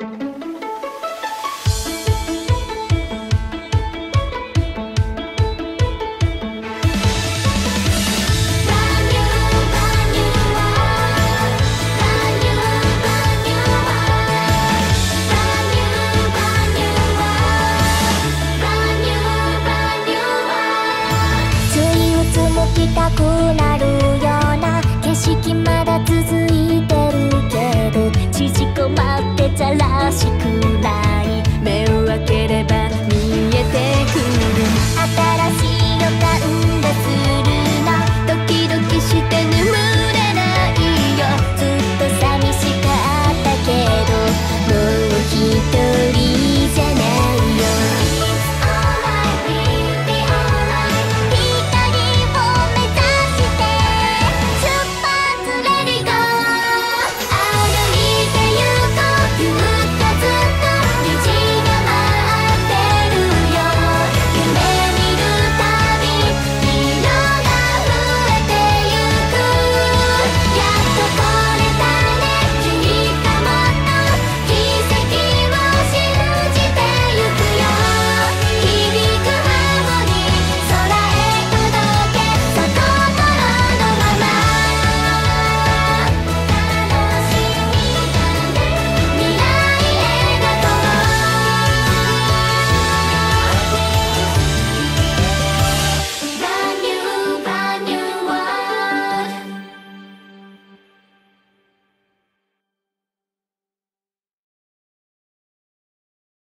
縮こまってたらしく